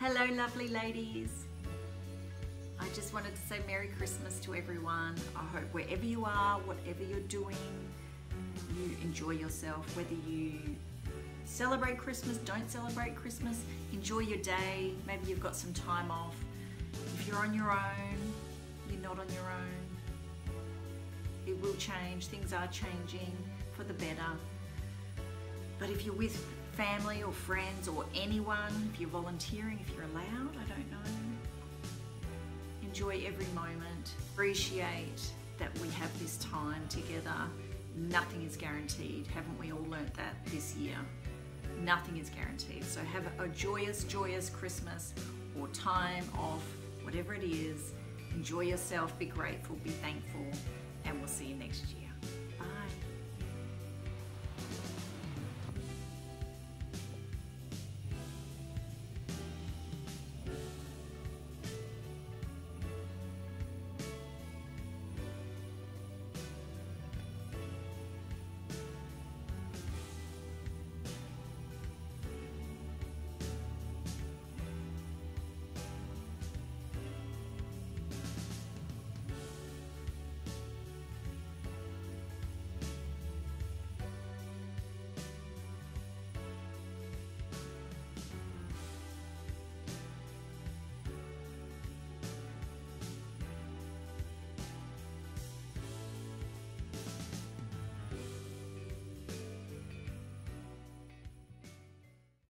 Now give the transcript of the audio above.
Hello, lovely ladies. I just wanted to say Merry Christmas to everyone. I hope wherever you are, whatever you're doing, you enjoy yourself. Whether you celebrate Christmas, don't celebrate Christmas, enjoy your day. Maybe you've got some time off. If you're on your own, you're not on your own. It will change. Things are changing for the better. But if you're with family or friends or anyone, if you're volunteering, if you're allowed, I don't know. Enjoy every moment. Appreciate that we have this time together. Nothing is guaranteed. Haven't we all learnt that this year? Nothing is guaranteed. So have a joyous, joyous Christmas or time off, whatever it is. Enjoy yourself, be grateful, be thankful,